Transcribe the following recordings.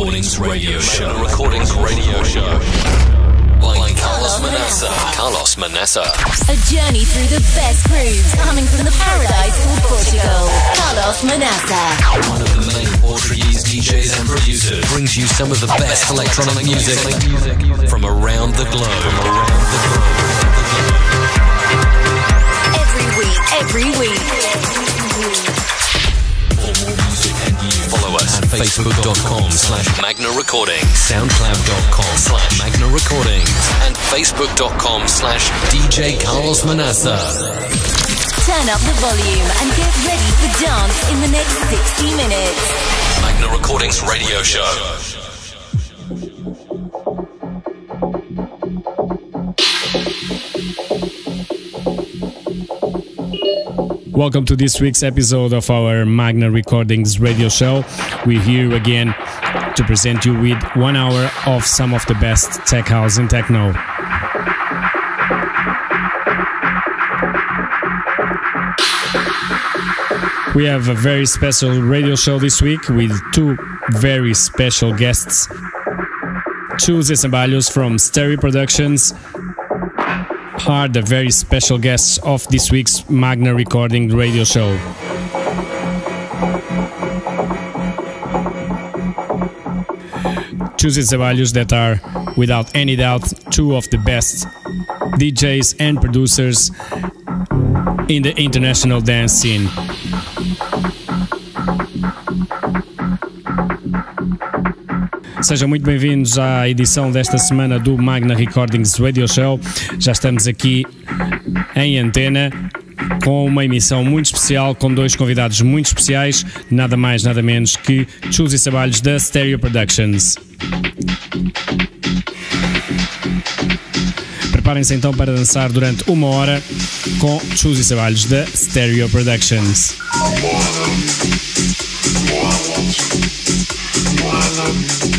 Recordings Radio Show. Recordings Radio Show. By Carlos Manaça. Carlos Manaça. A journey through the best grooves coming from the paradise called Portugal. Carlos Manaça. One of the main Portuguese DJs and producers brings you some of the best electronic music from around the globe. From around the globe. Every week, every week. For more music and news, follow us at facebook.com slash Magna Recordings, soundcloud.com slash Magna Recordings, and facebook.com slash DJ Carlos Manaça. Turn up the volume and get ready for dance in the next 60 minutes. Magna Recordings Radio Show. Welcome to this week's episode of our Magna Recordings radio show. We're here again to present you with one hour of some of the best tech house and techno. We have a very special radio show this week with two very special guests. Chus & Ceballos from Stereo Productions are the very special guests of this week's Magna Recording radio show. Chus & Ceballos that are, without any doubt, two of the best DJs and producers in the international dance scene. Sejam muito bem-vindos à edição desta semana do Magna Recordings Radio Show. Já estamos aqui em antena com uma emissão muito especial, com dois convidados muito especiais, nada mais, nada menos que Chus e Sabalhos da Stereo Productions. Preparem-se então para dançar durante uma hora com Chus e Sabalhos da Stereo Productions. I love you.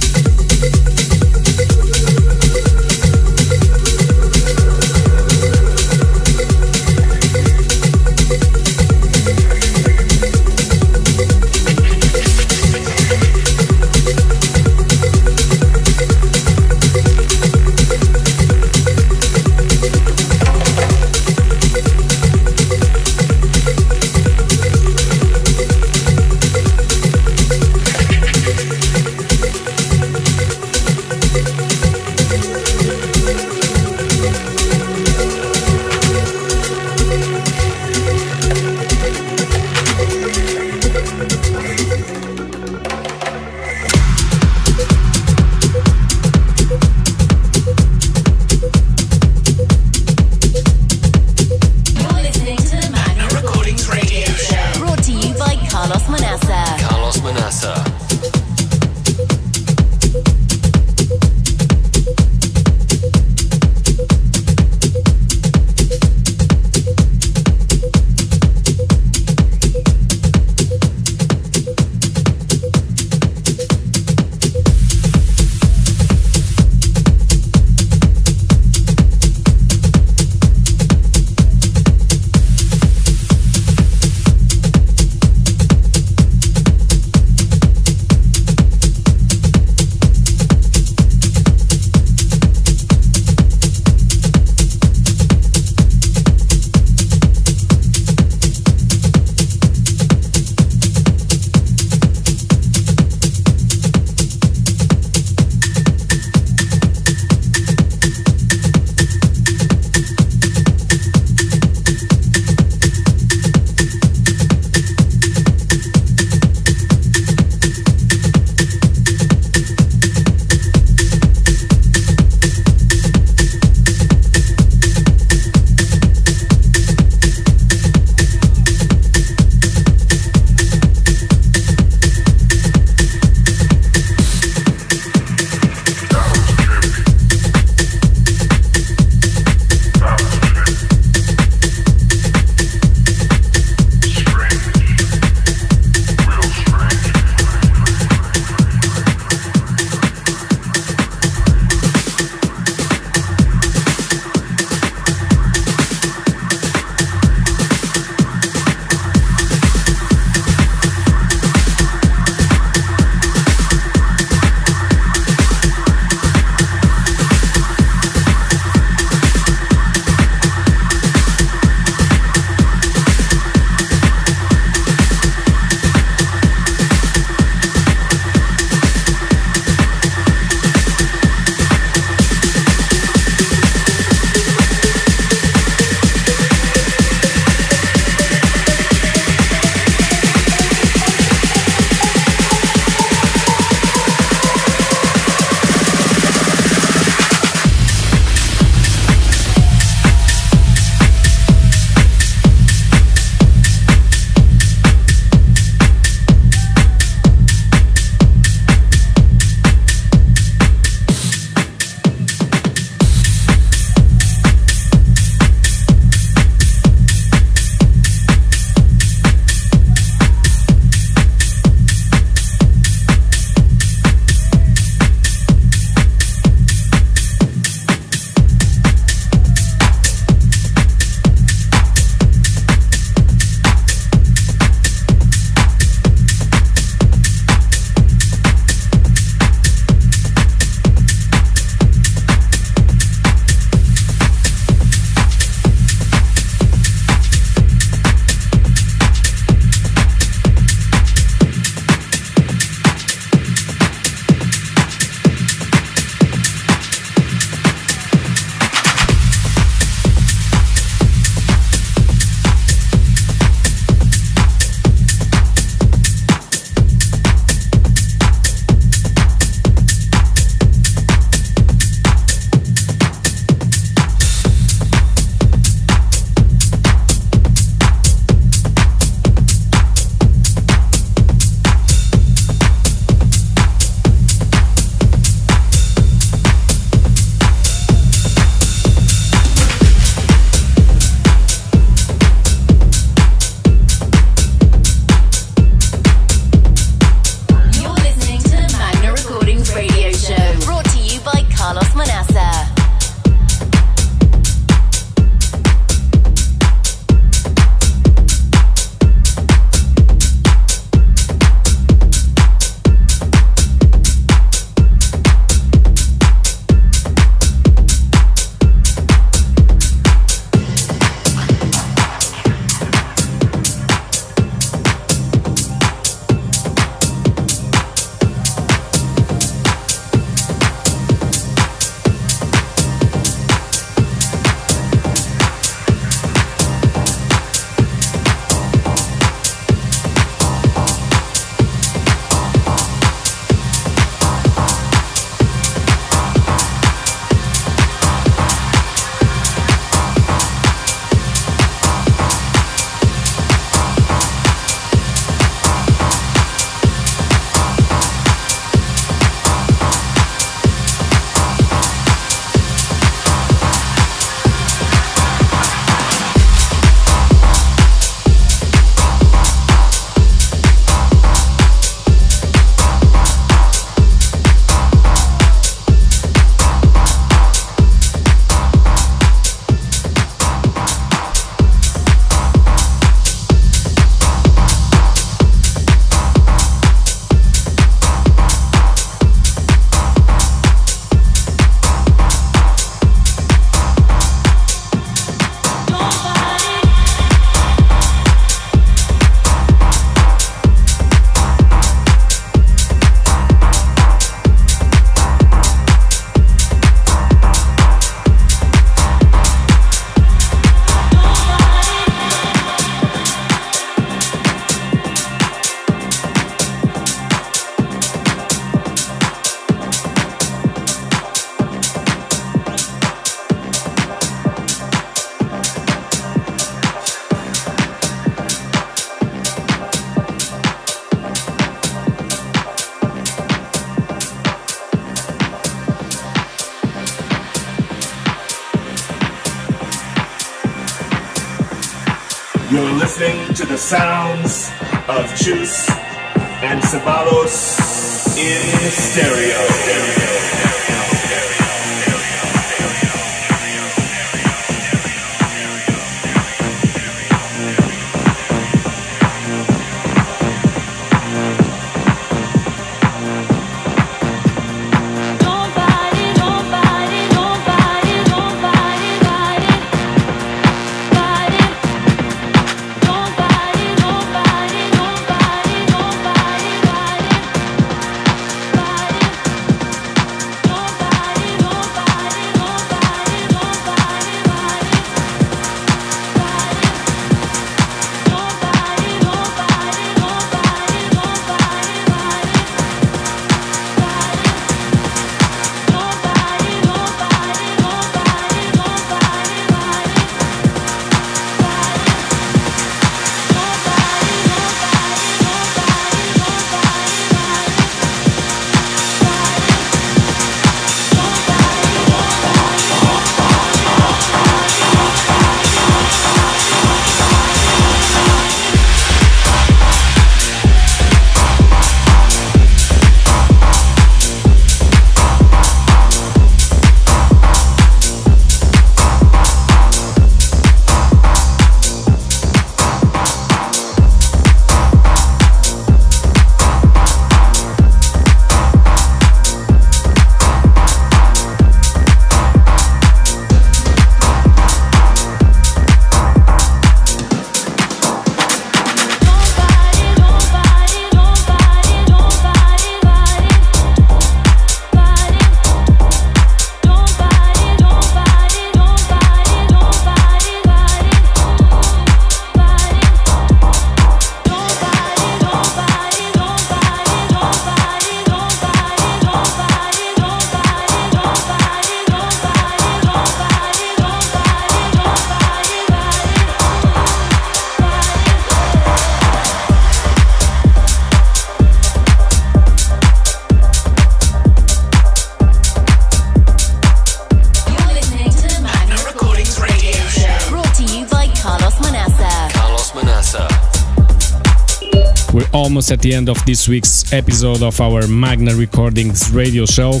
Almost at the end of this week's episode of our Magna Recordings radio show.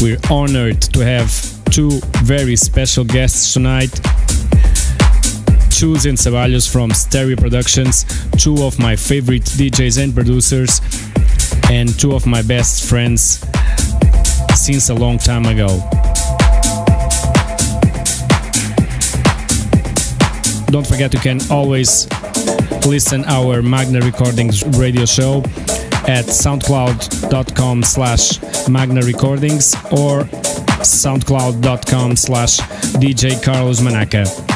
We're honored to have two very special guests tonight. Chus and Ceballos from Stereo Productions, two of my favorite DJs and producers, and two of my best friends since a long time ago. Don't forget you can always listen our Magna Recordings radio show at soundcloud.com slash Magna Recordings or soundcloud.com slash DJ Carlos Manaça.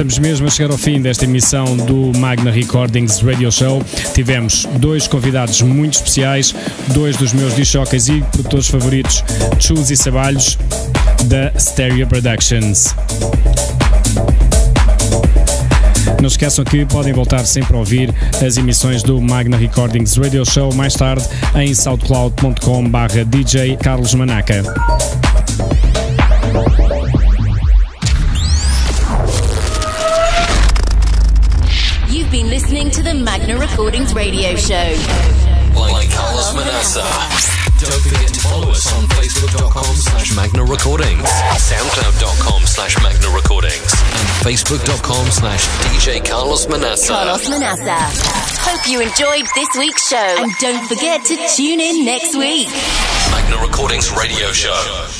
Estamos mesmo a chegar ao fim desta emissão do Magna Recordings Radio Show. Tivemos dois convidados muito especiais, dois dos meus discjockeys e produtores favoritos, Chus e Sabalhos, da Stereo Productions. Não esqueçam que podem voltar sempre a ouvir as emissões do Magna Recordings Radio Show mais tarde em soundcloud.com/barra DJ Carlos Manaca. Recordings radio show. Like Carlos Manaça. Don't forget to follow us on facebook.com slash Magna Recordings, soundcloud.com slash Magna Recordings, and facebook.com slash DJ Carlos Manaça. Carlos Manaça. Hope you enjoyed this week's show. And don't forget to tune in next week. Magna Recordings Radio Show.